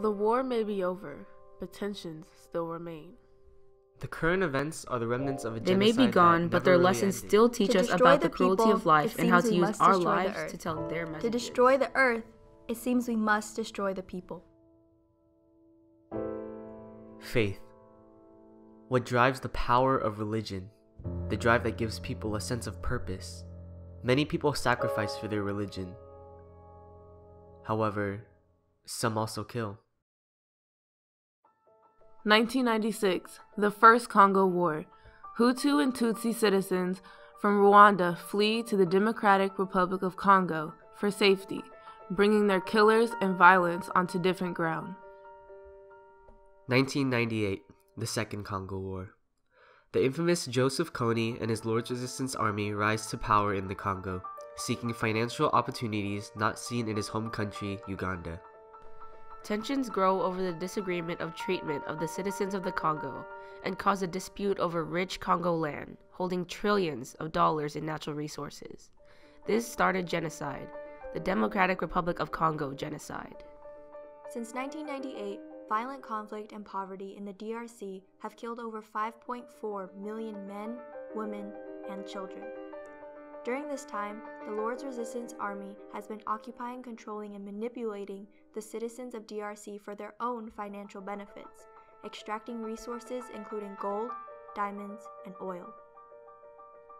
The war may be over, but tensions still remain. The current events are the remnants of a They may be gone, but their really lessons ended. still teach To us about the the cruelty people, of life and how to use our lives to tell their messages. To destroy the earth, it seems we must destroy the people. Faith. What drives the power of religion? The drive that gives people a sense of purpose. Many people sacrifice for their religion. However, some also kill. 1996, the First Congo War. Hutu and Tutsi citizens from Rwanda flee to the Democratic Republic of Congo for safety, bringing their killers and violence onto different ground. 1998, the Second Congo War. The infamous Joseph Kony and his Lord's Resistance Army rise to power in the Congo, seeking financial opportunities not seen in his home country, Uganda. Tensions grow over the disagreement of treatment of the citizens of the Congo and cause a dispute over rich Congo land, holding trillions of dollars in natural resources. This started genocide, the Democratic Republic of Congo genocide. Since 1998, violent conflict and poverty in the DRC have killed over 5.4 million men, women, and children. During this time, the Lord's Resistance Army has been occupying, controlling, and manipulating the citizens of DRC for their own financial benefits, extracting resources including gold, diamonds, and oil.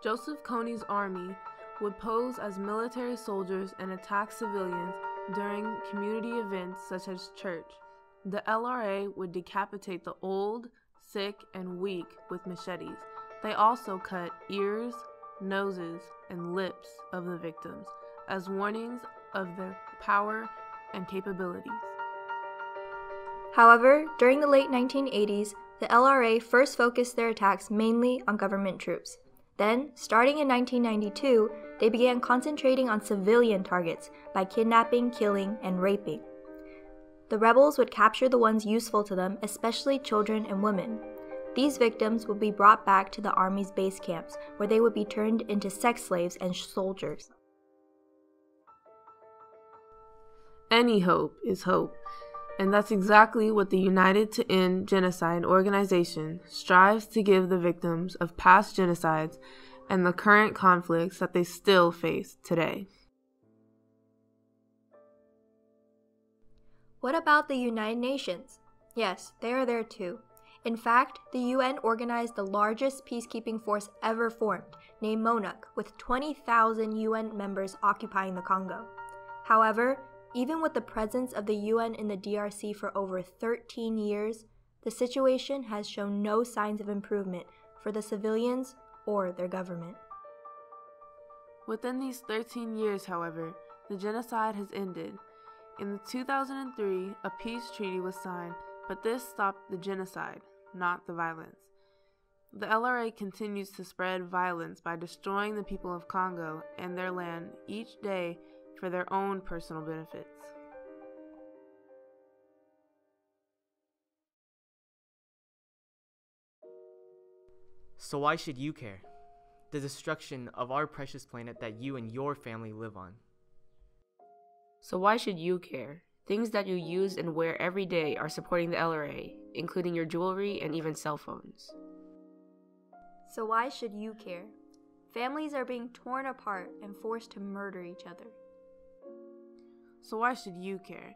Joseph Kony's army would pose as military soldiers and attack civilians during community events such as church. The LRA would decapitate the old, sick, and weak with machetes. They also cut ears, noses, and lips of the victims as warnings of their power and capabilities. However, during the late 1980s, the LRA first focused their attacks mainly on government troops. Then, starting in 1992, they began concentrating on civilian targets by kidnapping, killing, and raping. The rebels would capture the ones useful to them, especially children and women. These victims would be brought back to the army's base camps, where they would be turned into sex slaves and soldiers. Any hope is hope, and that's exactly what the United to End Genocide organization strives to give the victims of past genocides and the current conflicts that they still face today. What about the United Nations? Yes, they are there too. In fact, the UN organized the largest peacekeeping force ever formed, named MONUC, with 20,000 UN members occupying the Congo. However, even with the presence of the UN in the DRC for over 13 years, the situation has shown no signs of improvement for the civilians or their government. Within these 13 years, however, the genocide has ended. In 2003, a peace treaty was signed, but this stopped the genocide, not the violence. The LRA continues to spread violence by destroying the people of Congo and their land each day for their own personal benefits. So why should you care? The destruction of our precious planet that you and your family live on. So why should you care? Things that you use and wear every day are supporting the LRA, including your jewelry and even cell phones. So, why should you care? Families are being torn apart and forced to murder each other. So why should you care?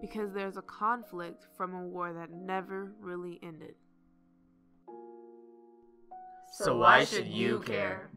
Because there's a conflict from a war that never really ended. So why should you care?